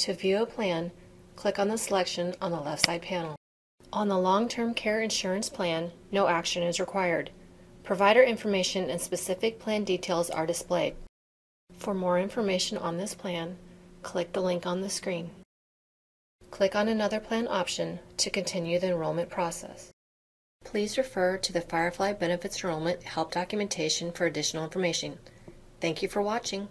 To view a plan, click on the selection on the left side panel. On the long-term care insurance plan, no action is required. Provider information and specific plan details are displayed. For more information on this plan, click the link on the screen. Click on another plan option to continue the enrollment process. Please refer to the Firefly Benefits Enrollment Help documentation for additional information. Thank you for watching.